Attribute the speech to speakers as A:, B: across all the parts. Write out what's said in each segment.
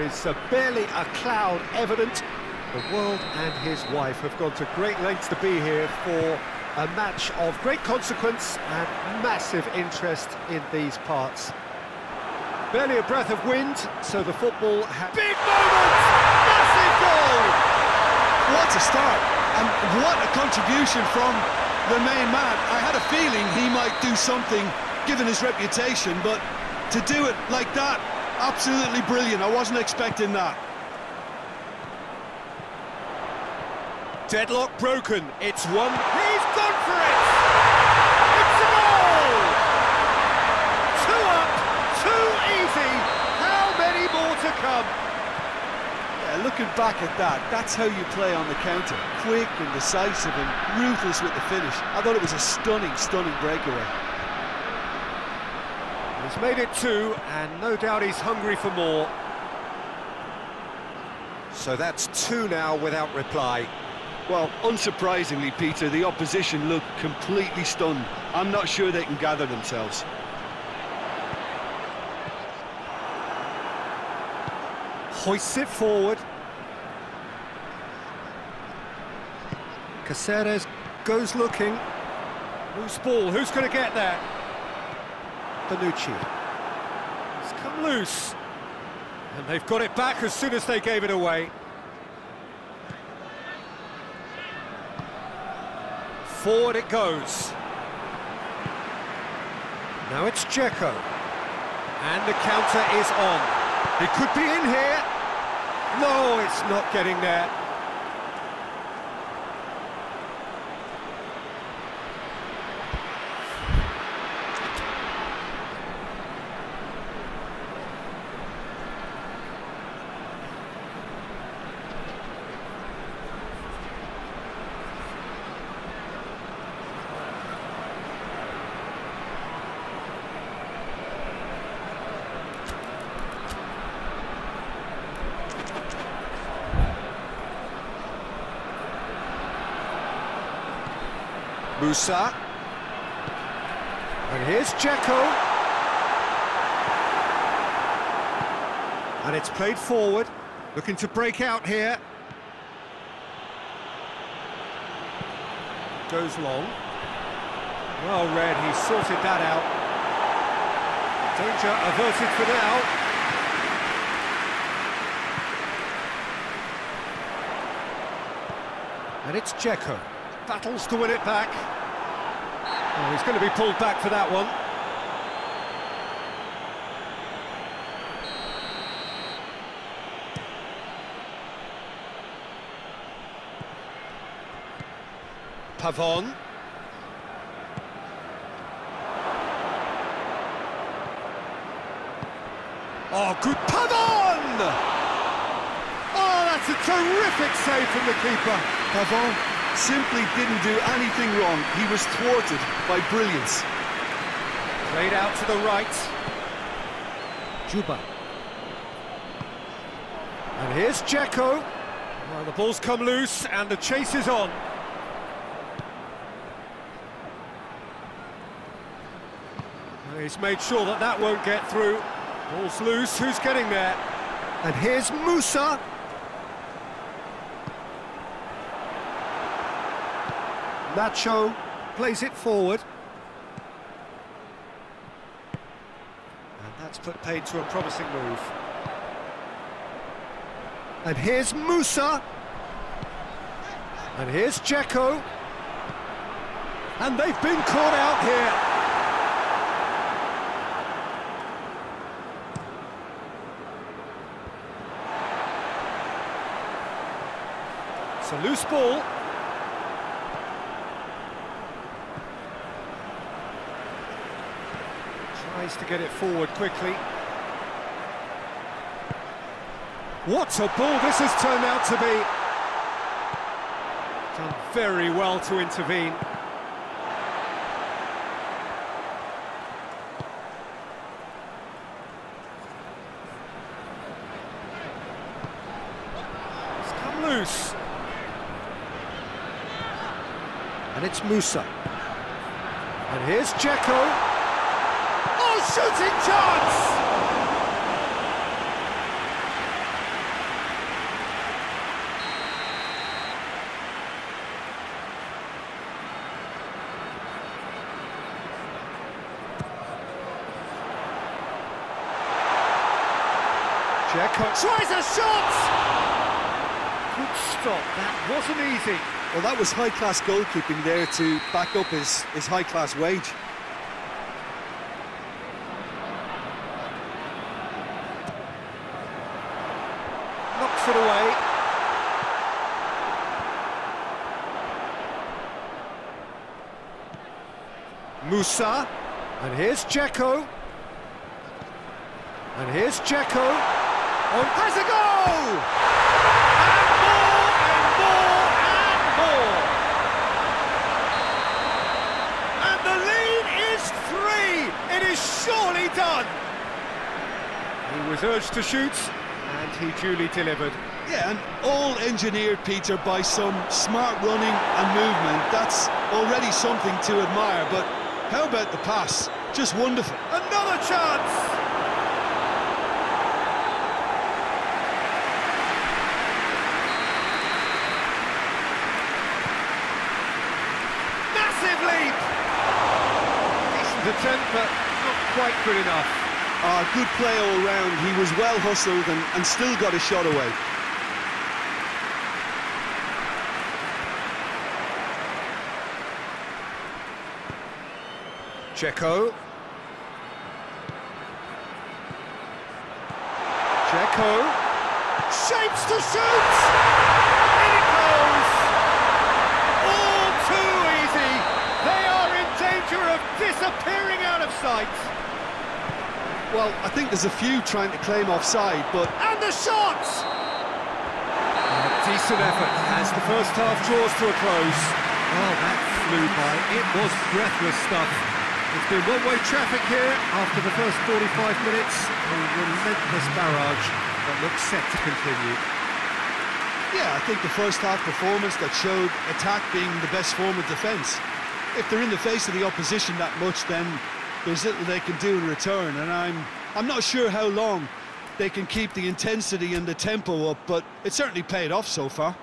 A: There's uh, barely a cloud evident. The world and his wife have gone to great lengths to be here for a match of great consequence and massive interest in these parts. Barely a breath of wind, so the football has... Big moment! Massive goal!
B: What a start, and what a contribution from the main man. I had a feeling he might do something, given his reputation, but to do it like that, Absolutely brilliant. I wasn't expecting that.
A: Deadlock broken. It's one. He's gone for it! It's a goal! Two up, too easy. How many more to come?
B: Yeah, looking back at that, that's how you play on the counter. Quick and decisive and ruthless with the finish. I thought it was a stunning, stunning breakaway.
A: He's made it two, and no doubt he's hungry for more. So that's two now without reply.
B: Well, unsurprisingly, Peter, the opposition look completely stunned. I'm not sure they can gather themselves.
A: Hoists it forward. Caceres goes looking. Loose ball, who's going to get there? Bonucci. It's come loose. And they've got it back as soon as they gave it away. Forward it goes. Now it's Dzeko. And the counter is on. It could be in here. No, it's not getting there. Musa. And here's Dzeko. And it's played forward, looking to break out here. Goes long. Well read, he sorted that out. Danger averted for now. And it's Dzeko battles to win it back. Oh, he's going to be pulled back for that one. Pavon. Oh, good Pavon! Oh, that's a terrific save from the keeper.
B: Pavon simply didn't do anything wrong. He was thwarted by brilliance.
A: Played out to the right. Juba. And here's Dzeko. Well, the ball's come loose and the chase is on. He's made sure that that won't get through. Ball's loose, who's getting there? And here's Musa. Nacho plays it forward. And that's put paid to a promising move. And here's Musa. And here's Dzeko. And they've been caught out here. It's a loose ball. Tries to get it forward quickly. What a ball this has turned out to be. Done very well to intervene. It's come loose. And it's Musa. And here's shooting chance! Tries a shot! Good stop, that wasn't easy.
B: Well, that was high-class goalkeeping there to back up his, his high-class wage.
A: Knocks it away. Musa, and here's Dzeko. And here's Dzeko. On has a goal! And more, and more, and more! And the lead is three! It is surely done! He was urged to shoot, and he duly delivered.
B: Yeah, and all engineered, Peter, by some smart running and movement. That's already something to admire, but how about the pass? Just wonderful.
A: Another chance! Massive leap! Decent attempt, but not quite good enough.
B: Ah, good play all round. He was well hustled and, and still got a shot away.
A: Dzeko. Dzeko. Shapes to shoot! In it goes! All too easy! They are in danger of disappearing out of sight!
B: Well, I think there's a few trying to claim offside, but
A: And the shot! decent effort as the first half draws to a close. Oh, that flew by. It was breathless stuff. It's been one-way traffic here after the first 45 minutes. A relentless barrage that looks set to continue.
B: yeah, I think the first half performance that showed attack being the best form of defence. If they're in the face of the opposition that much, then there's little they can do in return, and I'm I'm not sure how long they can keep the intensity and the tempo up, but it certainly paid off so far.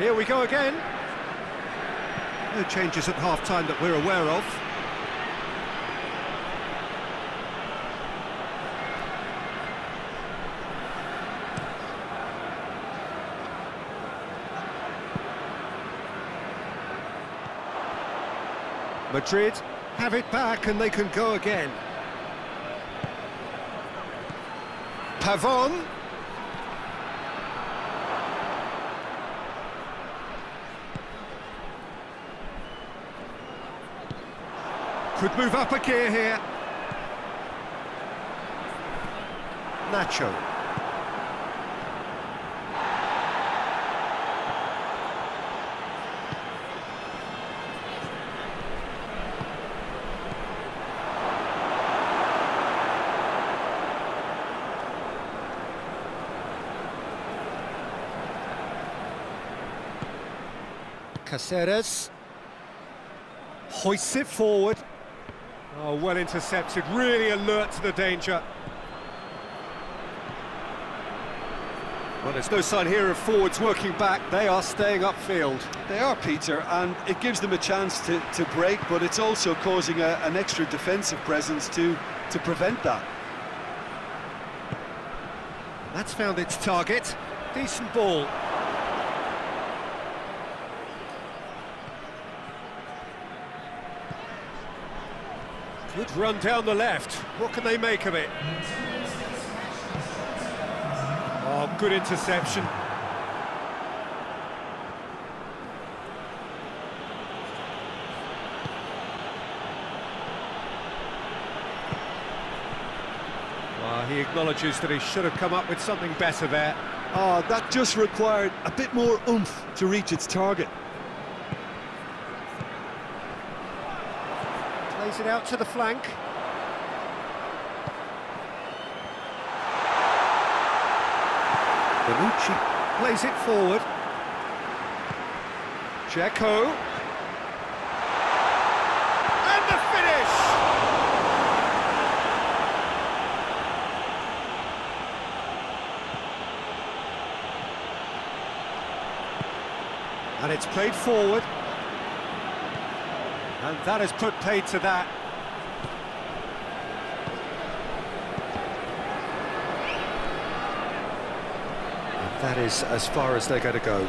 A: Here we go again. No changes at half-time that we're aware of. Madrid have it back and they can go again. Pavon. Could move up a gear here. Nacho. Caceres hoists it forward. Oh, well intercepted, really alert to the danger. Well, there's no sign here of forwards working back, they are staying upfield.
B: They are, Peter, and it gives them a chance to, to break, but it's also causing a, an extra defensive presence to, to prevent that.
A: That's found its target. Decent ball. Good run down the left. What can they make of it? Oh, good interception. Well, he acknowledges that he should have come up with something better there.
B: Oh, that just required a bit more oomph to reach its target.
A: Plays it out to the flank. Bonucci plays it forward. Dzeko. And the finish! And it's played forward. And that has put paid to that. And that is as far as they're going to go.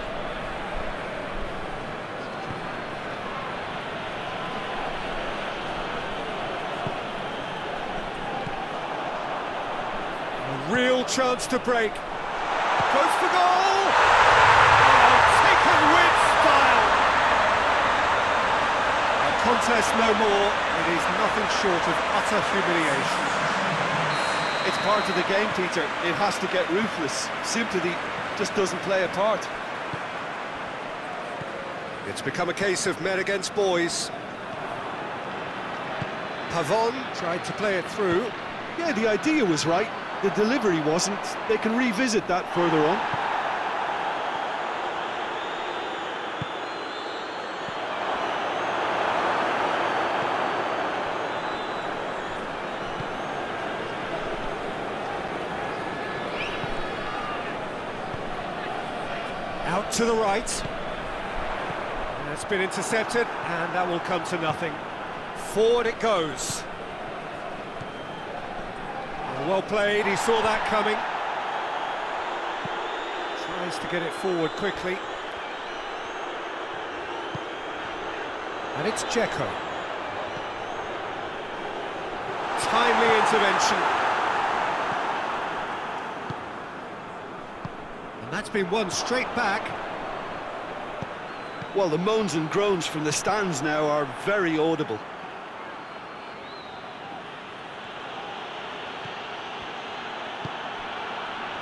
A: A real chance to break. Goes for goal! Oh, taken with style! A contest no more. It is nothing short of utter humiliation.
B: It's part of the game, Peter. It has to get ruthless. Sympathy just doesn't play a part.
A: It's become a case of men against boys. Pavon tried to play it through.
B: Yeah, the idea was right. The delivery wasn't. They can revisit that further on.
A: Out to the right. And it's been intercepted, and that will come to nothing. Forward it goes. Well played, he saw that coming. Tries to get it forward quickly. And it's Dzeko. Timely intervention. And that's been won straight back.
B: Well, the moans and groans from the stands now are very audible.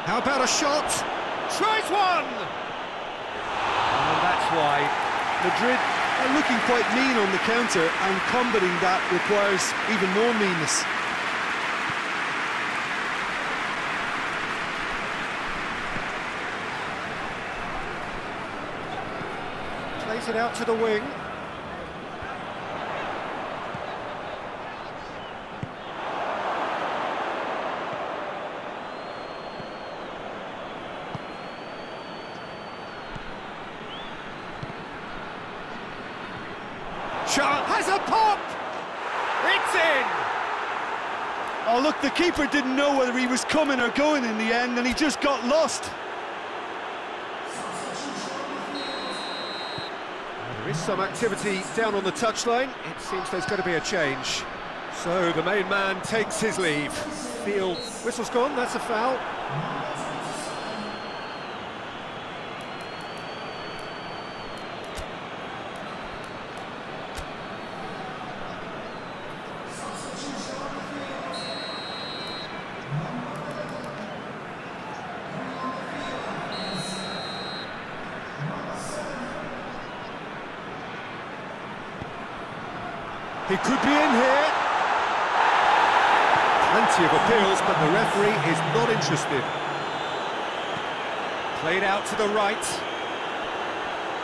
A: How about a shot? Tries one! And that's why.
B: Madrid are looking quite mean on the counter, and combating that requires even more meanness.
A: Plays it out to the wing. Shot has a pop! It's in!
B: Oh, look, the keeper didn't know whether he was coming or going in the end, and he just got lost.
A: Some activity down on the touchline. It seems there's going to be a change. So the main man takes his leave. Field whistle's gone, that's a foul. He could be in here. Plenty of appeals, but the referee is not interested. Played out to the right.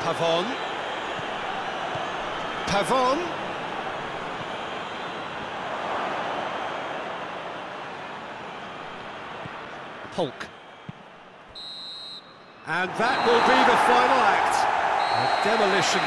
A: Pavon. Pavon. Polk. And that will be the final act. A demolition